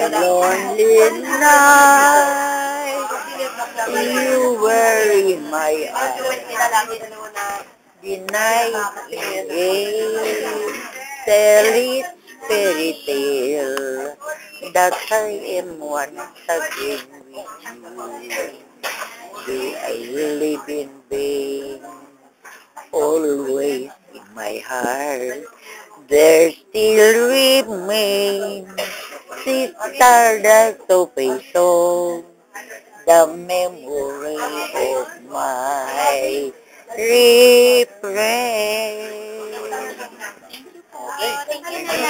one lonely night, you were in my arms. The night is tell it fairy tale that I am once again with you. Do I live in vain? Always in my heart, there still remains of a song, the memory of my refrain. Okay.